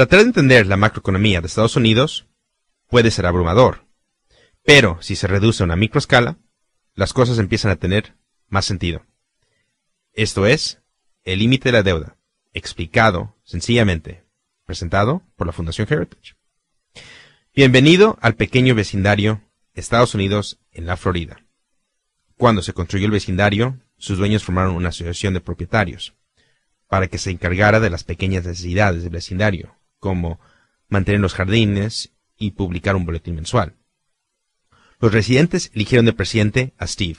Tratar de entender la macroeconomía de Estados Unidos puede ser abrumador, pero si se reduce a una microescala, las cosas empiezan a tener más sentido. Esto es, el límite de la deuda, explicado sencillamente, presentado por la Fundación Heritage. Bienvenido al pequeño vecindario Estados Unidos en la Florida. Cuando se construyó el vecindario, sus dueños formaron una asociación de propietarios para que se encargara de las pequeñas necesidades del vecindario, como mantener los jardines y publicar un boletín mensual. Los residentes eligieron de presidente a Steve.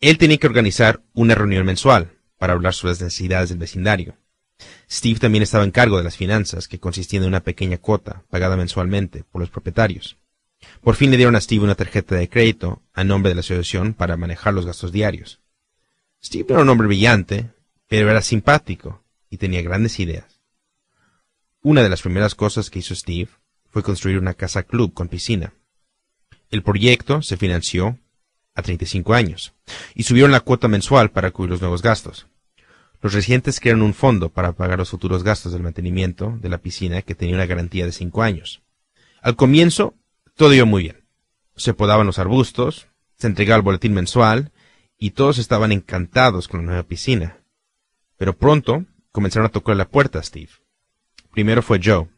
Él tenía que organizar una reunión mensual para hablar sobre las necesidades del vecindario. Steve también estaba en cargo de las finanzas, que consistían en una pequeña cuota pagada mensualmente por los propietarios. Por fin le dieron a Steve una tarjeta de crédito a nombre de la asociación para manejar los gastos diarios. Steve era un hombre brillante, pero era simpático y tenía grandes ideas. Una de las primeras cosas que hizo Steve fue construir una casa club con piscina. El proyecto se financió a 35 años y subieron la cuota mensual para cubrir los nuevos gastos. Los residentes crearon un fondo para pagar los futuros gastos del mantenimiento de la piscina que tenía una garantía de 5 años. Al comienzo todo iba muy bien. Se podaban los arbustos, se entregaba el boletín mensual, y todos estaban encantados con la nueva piscina. Pero pronto comenzaron a tocar la puerta a Steve. Primero fue Joe,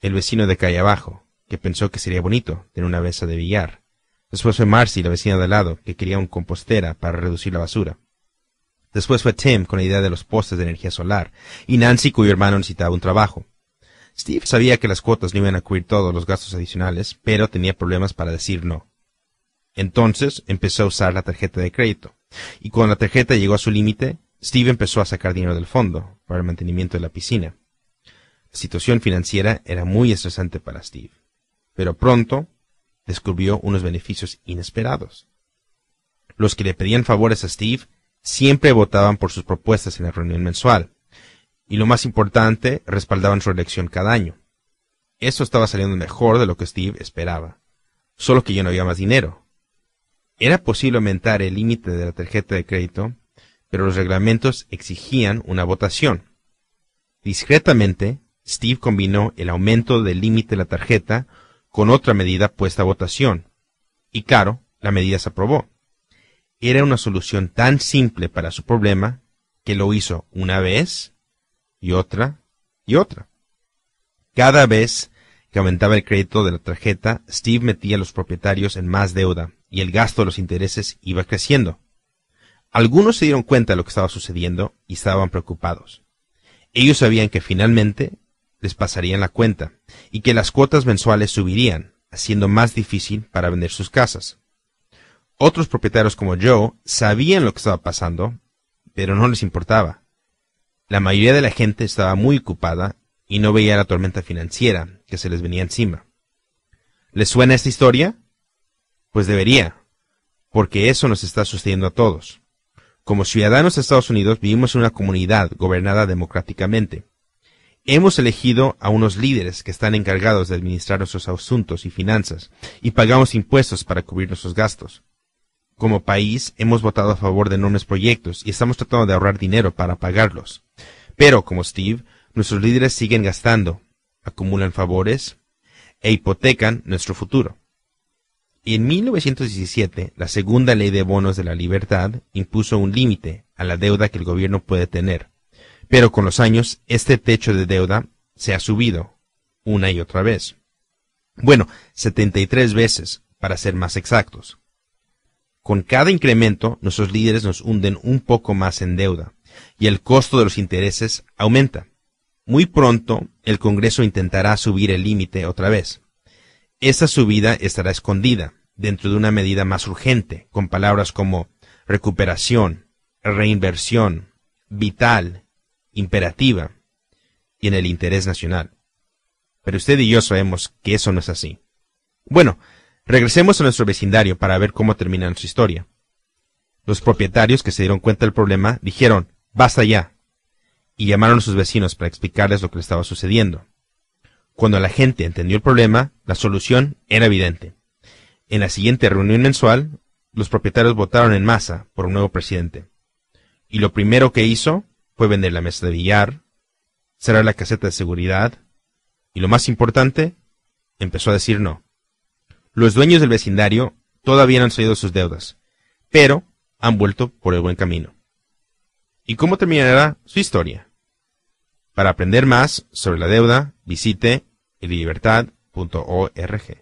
el vecino de calle abajo, que pensó que sería bonito tener una mesa de billar. Después fue Marcy, la vecina de al lado, que quería un compostera para reducir la basura. Después fue Tim con la idea de los postes de energía solar, y Nancy cuyo hermano necesitaba un trabajo. Steve sabía que las cuotas no iban a cubrir todos los gastos adicionales, pero tenía problemas para decir no. Entonces empezó a usar la tarjeta de crédito, y cuando la tarjeta llegó a su límite, Steve empezó a sacar dinero del fondo para el mantenimiento de la piscina. La situación financiera era muy estresante para Steve, pero pronto descubrió unos beneficios inesperados. Los que le pedían favores a Steve siempre votaban por sus propuestas en la reunión mensual, y lo más importante, respaldaban su elección cada año. Eso estaba saliendo mejor de lo que Steve esperaba. Solo que ya no había más dinero. Era posible aumentar el límite de la tarjeta de crédito, pero los reglamentos exigían una votación. Discretamente, Steve combinó el aumento del límite de la tarjeta con otra medida puesta a votación. Y claro, la medida se aprobó. Era una solución tan simple para su problema que lo hizo una vez y otra y otra. Cada vez que aumentaba el crédito de la tarjeta, Steve metía a los propietarios en más deuda y el gasto de los intereses iba creciendo. Algunos se dieron cuenta de lo que estaba sucediendo y estaban preocupados. Ellos sabían que finalmente les pasarían la cuenta y que las cuotas mensuales subirían, haciendo más difícil para vender sus casas. Otros propietarios como Joe sabían lo que estaba pasando, pero no les importaba. La mayoría de la gente estaba muy ocupada y no veía la tormenta financiera que se les venía encima. ¿Les suena esta historia? Pues debería, porque eso nos está sucediendo a todos. Como ciudadanos de Estados Unidos vivimos en una comunidad gobernada democráticamente. Hemos elegido a unos líderes que están encargados de administrar nuestros asuntos y finanzas, y pagamos impuestos para cubrir nuestros gastos. Como país hemos votado a favor de enormes proyectos y estamos tratando de ahorrar dinero para pagarlos. Pero, como Steve, nuestros líderes siguen gastando, acumulan favores e hipotecan nuestro futuro. Y en 1917, la segunda ley de bonos de la libertad impuso un límite a la deuda que el gobierno puede tener. Pero con los años, este techo de deuda se ha subido una y otra vez. Bueno, 73 veces, para ser más exactos. Con cada incremento, nuestros líderes nos hunden un poco más en deuda, y el costo de los intereses aumenta. Muy pronto el Congreso intentará subir el límite otra vez. Esa subida estará escondida dentro de una medida más urgente, con palabras como recuperación, reinversión, vital, imperativa y en el interés nacional. Pero usted y yo sabemos que eso no es así. Bueno, regresemos a nuestro vecindario para ver cómo termina su historia. Los propietarios que se dieron cuenta del problema dijeron, Basta ya. Y llamaron a sus vecinos para explicarles lo que le estaba sucediendo. Cuando la gente entendió el problema, la solución era evidente. En la siguiente reunión mensual, los propietarios votaron en masa por un nuevo presidente. Y lo primero que hizo fue vender la mesa de billar, cerrar la caseta de seguridad y lo más importante, empezó a decir no. Los dueños del vecindario todavía no han salido sus deudas, pero han vuelto por el buen camino. ¿Y cómo terminará su historia? Para aprender más sobre la deuda, visite libertad.org.